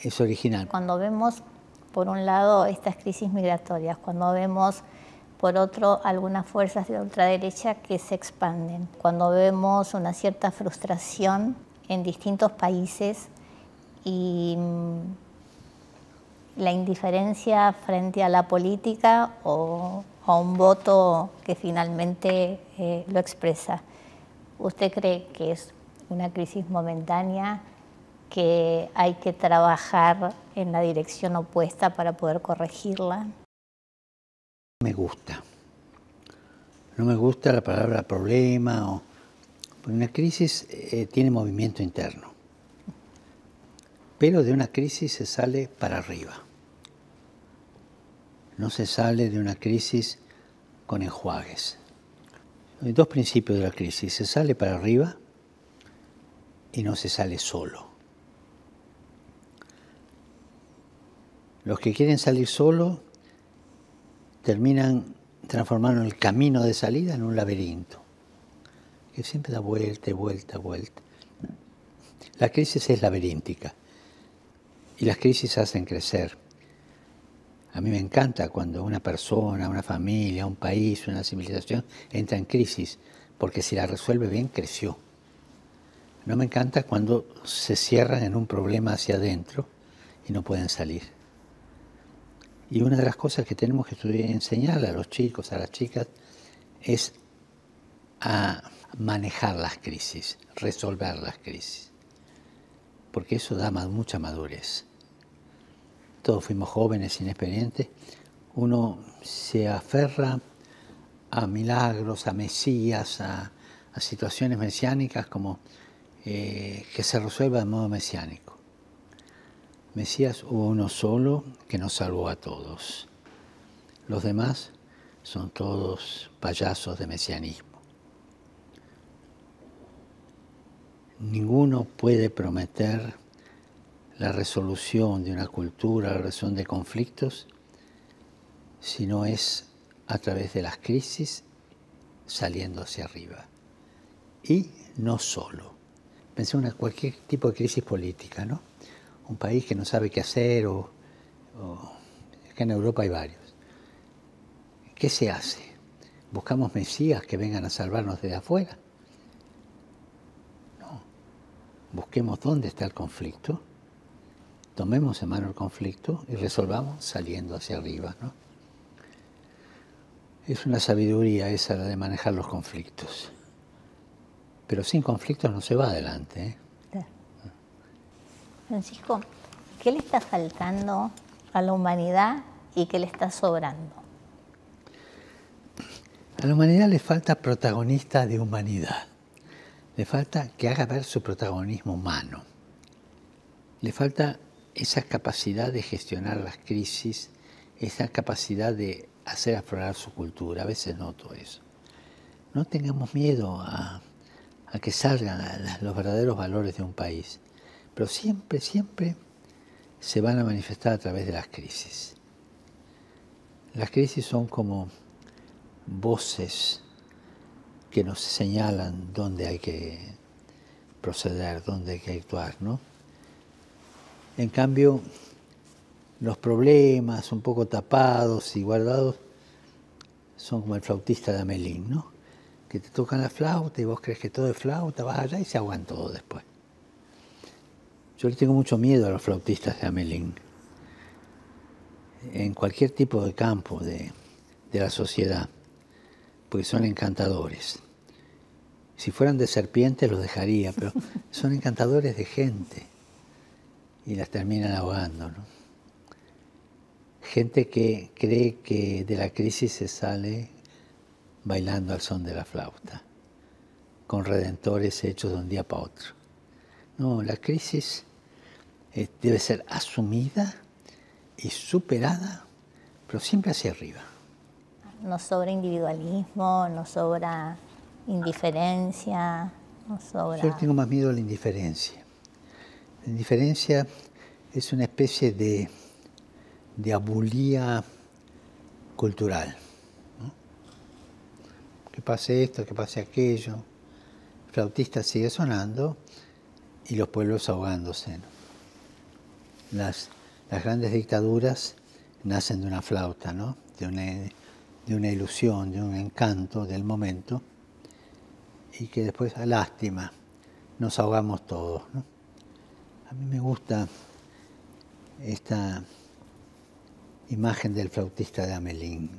es original. Cuando vemos, por un lado, estas crisis migratorias, cuando vemos, por otro, algunas fuerzas de ultraderecha que se expanden, cuando vemos una cierta frustración en distintos países y mm, la indiferencia frente a la política o a un voto que finalmente eh, lo expresa. ¿Usted cree que es una crisis momentánea, que hay que trabajar en la dirección opuesta para poder corregirla? Me gusta. No me gusta la palabra problema. O, una crisis eh, tiene movimiento interno. Pero de una crisis se sale para arriba. No se sale de una crisis con enjuagues. Hay dos principios de la crisis. Se sale para arriba y no se sale solo. Los que quieren salir solo terminan transformando el camino de salida en un laberinto, que siempre da vuelta, vuelta, vuelta. La crisis es laberíntica y las crisis hacen crecer. A mí me encanta cuando una persona, una familia, un país, una civilización entra en crisis, porque si la resuelve bien, creció. No me encanta cuando se cierran en un problema hacia adentro y no pueden salir. Y una de las cosas que tenemos que enseñarle a los chicos, a las chicas, es a manejar las crisis, resolver las crisis. Porque eso da mucha madurez. Todos fuimos jóvenes, inexperientes. Uno se aferra a milagros, a mesías, a, a situaciones mesiánicas como eh, que se resuelva de modo mesiánico. Mesías hubo uno solo que nos salvó a todos. Los demás son todos payasos de mesianismo. Ninguno puede prometer la resolución de una cultura, la resolución de conflictos, si no es a través de las crisis saliendo hacia arriba. Y no solo. Pensé en cualquier tipo de crisis política, ¿no? Un país que no sabe qué hacer, o, acá en Europa hay varios. ¿Qué se hace? ¿Buscamos mesías que vengan a salvarnos desde afuera? No. Busquemos dónde está el conflicto, tomemos en mano el conflicto y resolvamos saliendo hacia arriba, ¿no? Es una sabiduría esa la de manejar los conflictos. Pero sin conflictos no se va adelante. ¿eh? Francisco, ¿qué le está faltando a la humanidad y qué le está sobrando? A la humanidad le falta protagonista de humanidad. Le falta que haga ver su protagonismo humano. Le falta esa capacidad de gestionar las crisis, esa capacidad de hacer aflorar su cultura. A veces noto eso. No tengamos miedo a a que salgan los verdaderos valores de un país. Pero siempre, siempre se van a manifestar a través de las crisis. Las crisis son como voces que nos señalan dónde hay que proceder, dónde hay que actuar, ¿no? En cambio, los problemas un poco tapados y guardados son como el flautista de Amelín, ¿no? que te tocan la flauta y vos crees que todo es flauta, vas allá y se aguan todo después. Yo le tengo mucho miedo a los flautistas de Amelín. En cualquier tipo de campo de, de la sociedad, porque son encantadores. Si fueran de serpientes los dejaría, pero son encantadores de gente y las terminan ahogando. ¿no? Gente que cree que de la crisis se sale bailando al son de la flauta, con redentores hechos de un día para otro. No, la crisis eh, debe ser asumida y superada, pero siempre hacia arriba. No sobra individualismo, no sobra indiferencia, no sobra... Yo tengo más miedo a la indiferencia. La indiferencia es una especie de, de abulía cultural que pase esto, que pase aquello. El flautista sigue sonando y los pueblos ahogándose. las, las grandes dictaduras nacen de una flauta, ¿no? de, una, de una ilusión, de un encanto del momento, y que después, a lástima, nos ahogamos todos. ¿no? A mí me gusta esta imagen del flautista de Amelín.